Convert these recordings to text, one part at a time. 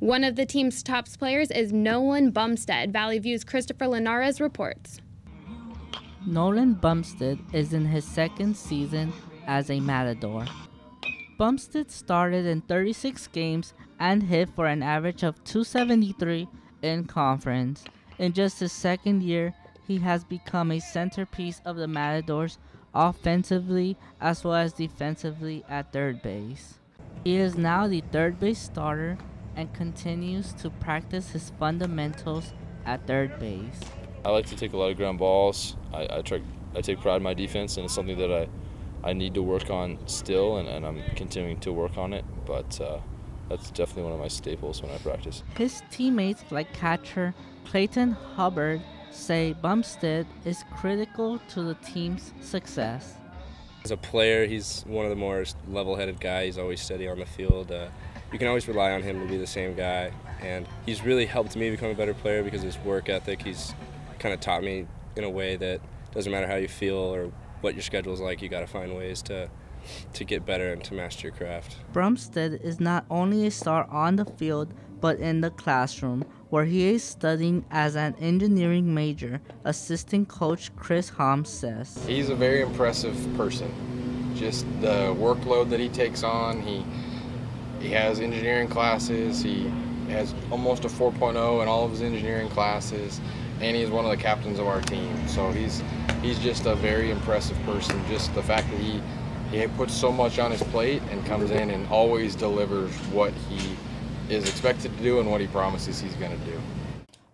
One of the team's top players is Nolan Bumstead. Valley View's Christopher Linares reports. Nolan Bumstead is in his second season as a Matador. Bumstead started in 36 games and hit for an average of 273 in conference. In just his second year, he has become a centerpiece of the Matadors offensively as well as defensively at third base. He is now the third base starter and continues to practice his fundamentals at third base. I like to take a lot of ground balls. I, I try I take pride in my defense and it's something that I I need to work on still and, and I'm continuing to work on it. But uh, that's definitely one of my staples when I practice. His teammates like catcher Clayton Hubbard say Bumstead is critical to the team's success. As a player, he's one of the more level-headed guys. He's always steady on the field. Uh, you can always rely on him to be the same guy, and he's really helped me become a better player because his work ethic. He's kind of taught me in a way that doesn't matter how you feel or what your schedule is like. You got to find ways to to get better and to master your craft. Bumstead is not only a star on the field but in the classroom, where he is studying as an engineering major, assistant coach Chris Holmes says. He's a very impressive person. Just the workload that he takes on, he he has engineering classes, he has almost a 4.0 in all of his engineering classes, and he's one of the captains of our team. So he's he's just a very impressive person. Just the fact that he he puts so much on his plate and comes in and always delivers what he is expected to do and what he promises he's going to do.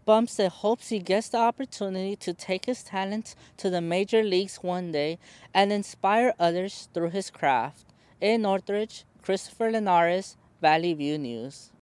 Bumstead hopes he gets the opportunity to take his talents to the major leagues one day and inspire others through his craft. In Northridge, Christopher Linares, Valley View News.